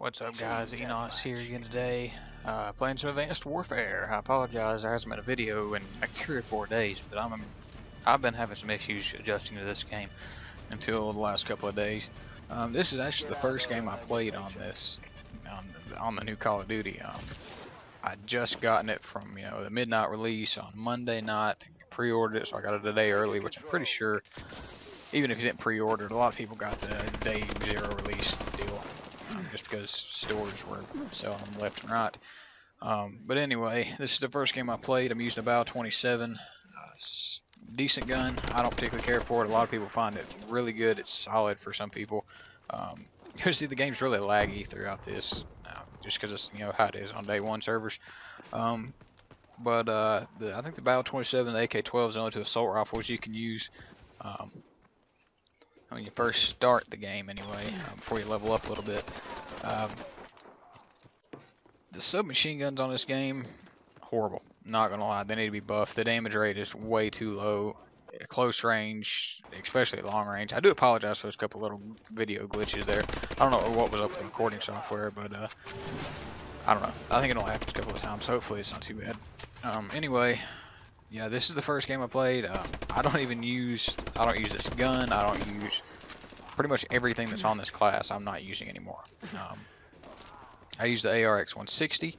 What's up guys, Enos here again today, uh, playing some Advanced Warfare. I apologize, there hasn't been a video in like three or four days, but I'm, I've been having some issues adjusting to this game until the last couple of days. Um, this is actually the first game I played on this, on the, on the new Call of Duty. Um, I just gotten it from, you know, the midnight release on Monday night, pre-ordered it, so I got it a day early, which I'm pretty sure, even if you didn't pre-order it, a lot of people got the day zero release deal just because stores were selling them left and right. Um, but anyway, this is the first game I played. I'm using a Bal 27. Uh, decent gun. I don't particularly care for it. A lot of people find it really good. It's solid for some people. Um, you see, the game's really laggy throughout this, uh, just because it's you know how it is on day one servers. Um, but uh, the, I think the Bal 27, the AK-12 is the only two assault rifles you can use. Um, when you first start the game anyway, um, before you level up a little bit. Um, the submachine guns on this game, horrible. Not gonna lie, they need to be buffed. The damage rate is way too low. Close range, especially long range. I do apologize for those couple little video glitches there. I don't know what was up with the recording software, but uh, I don't know. I think it only happens a couple of times. Hopefully it's not too bad. Um, anyway, yeah, this is the first game I played. Uh, I don't even use, I don't use this gun. I don't use pretty much everything that's on this class. I'm not using anymore. Um, I use the ARX 160.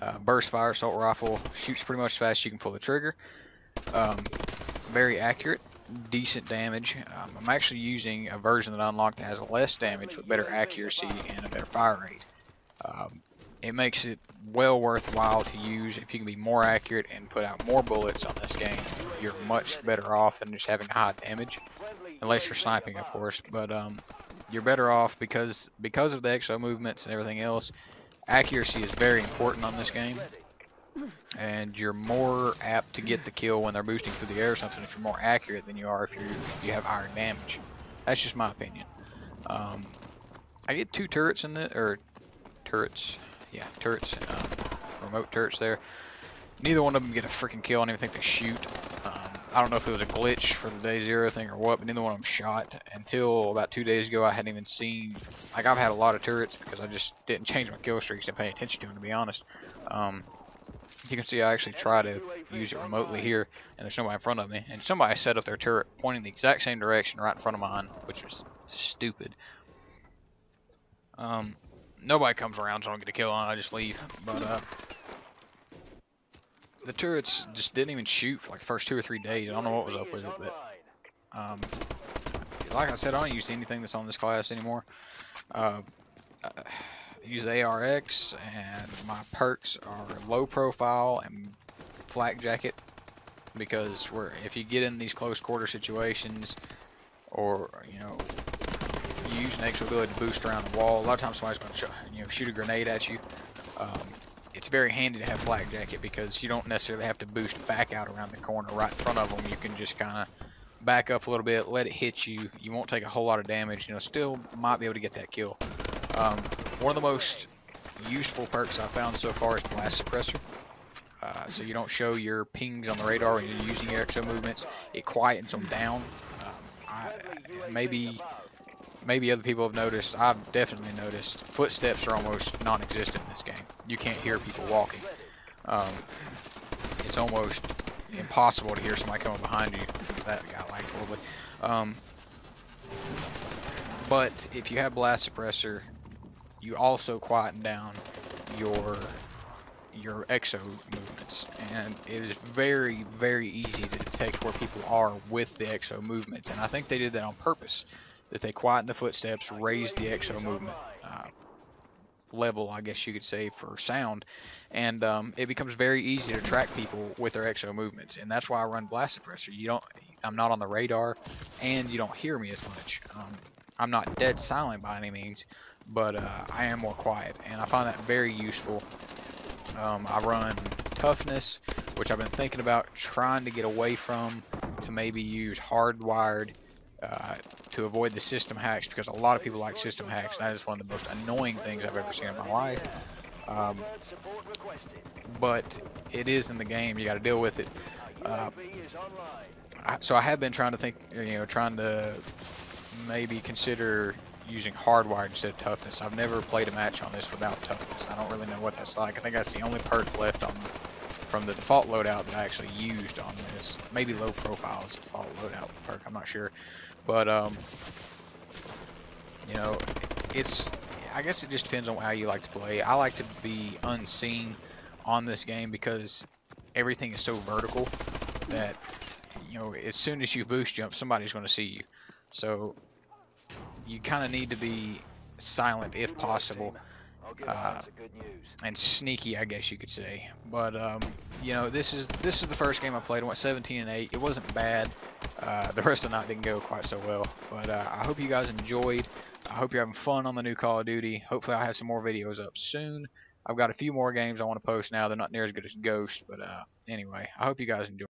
Uh, burst fire assault rifle shoots pretty much as fast as you can pull the trigger. Um, very accurate, decent damage. Um, I'm actually using a version that I unlocked that has less damage with better accuracy and a better fire rate. It makes it well worthwhile to use if you can be more accurate and put out more bullets on this game. You're much better off than just having high damage, unless you're sniping, of course. But um, you're better off because because of the exo movements and everything else. Accuracy is very important on this game, and you're more apt to get the kill when they're boosting through the air or something if you're more accurate than you are if you you have higher damage. That's just my opinion. Um, I get two turrets in the or turrets yeah, turrets, um, remote turrets there. Neither one of them get a freaking kill. I don't even think they shoot. Um, I don't know if it was a glitch for the day zero thing or what, but neither one of them shot. Until about two days ago, I hadn't even seen, like I've had a lot of turrets because I just didn't change my kill streaks and pay attention to them, to be honest. Um, you can see I actually try to use it remotely here, and there's nobody in front of me. And somebody set up their turret pointing the exact same direction right in front of mine, which was stupid. Um, nobody comes around, so I don't get a kill on. I just leave. But uh, the turrets just didn't even shoot for like the first two or three days. I don't know what was up with it, but um, like I said, I don't use anything that's on this class anymore. Uh, I use ARX, and my perks are low profile and flak jacket because we're if you get in these close quarter situations or you know you use an extra ability to boost around the wall. A lot of times somebody's going to you know shoot a grenade at you. Um, it's very handy to have flak jacket because you don't necessarily have to boost back out around the corner right in front of them. You can just kind of back up a little bit, let it hit you. You won't take a whole lot of damage. You know, still might be able to get that kill. Um, one of the most useful perks I've found so far is Blast Suppressor. Uh, so you don't show your pings on the radar when you're using your exo movements. It quietens them down. Um, I, maybe maybe other people have noticed, I've definitely noticed, footsteps are almost non-existent in this game. You can't hear people walking. Um, it's almost impossible to hear somebody coming behind you. That got lagged a little bit. Um, but if you have blast suppressor, you also quieten down your your exo movements and it is very very easy to detect where people are with the exo movements and I think they did that on purpose that they quieten the footsteps, raise the exo movement uh, level, I guess you could say, for sound, and um, it becomes very easy to track people with their exo movements, and that's why I run blast suppressor. You don't, I'm not on the radar, and you don't hear me as much. Um, I'm not dead silent by any means, but uh, I am more quiet, and I find that very useful. Um, I run toughness, which I've been thinking about trying to get away from to maybe use hardwired uh, to avoid the system hacks because a lot of people like system hacks. That is one of the most annoying things I've ever seen in my life. Um, but it is in the game. You got to deal with it. Uh, I, so I have been trying to think, you know, trying to maybe consider using hardwired instead of toughness. I've never played a match on this without toughness. I don't really know what that's like. I think that's the only perk left on from the default loadout that I actually used on this. Maybe low profile is default loadout perk. I'm not sure, but um, you know, it's. I guess it just depends on how you like to play. I like to be unseen on this game because everything is so vertical that you know as soon as you boost jump, somebody's going to see you. So you kind of need to be silent if possible. Uh, and sneaky, I guess you could say. But um, you know, this is this is the first game I played. I went 17 and 8. It wasn't bad. Uh, the rest of the night didn't go quite so well. But uh, I hope you guys enjoyed. I hope you're having fun on the new Call of Duty. Hopefully, I'll have some more videos up soon. I've got a few more games I want to post now. They're not near as good as Ghost, but uh, anyway, I hope you guys enjoy.